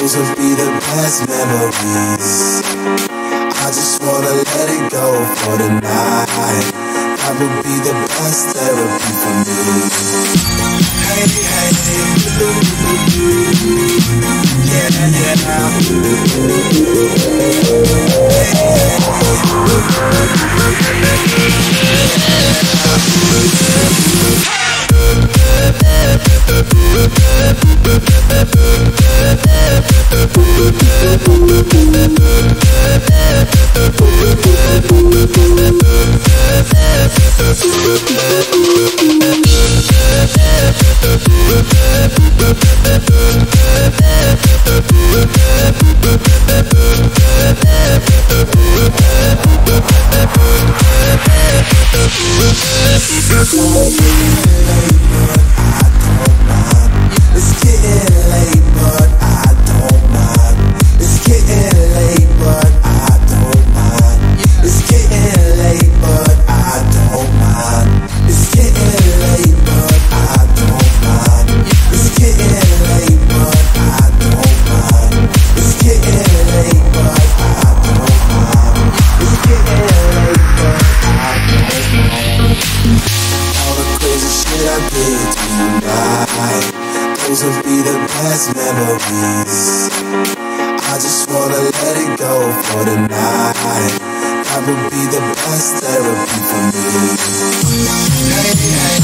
Those will be the best memories. I just wanna let it go for the night. That would be the best therapy for me. Hey, hey, It's getting late, but that I did tonight Those will be the best memories I just wanna let it go for tonight That would be the best therapy for me Hey, hey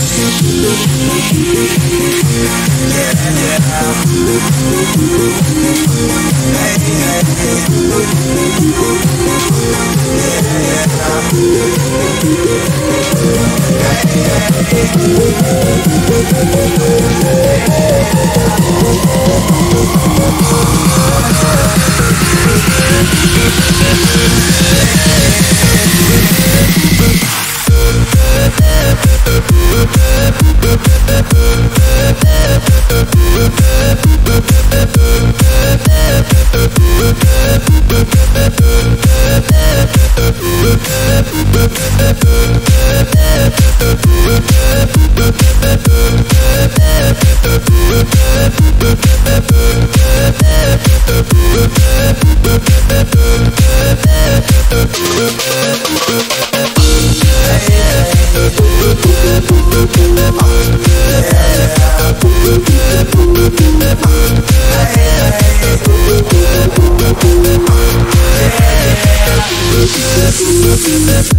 Yeah, yeah Hey, hey Yeah, yeah Thank left, left, left.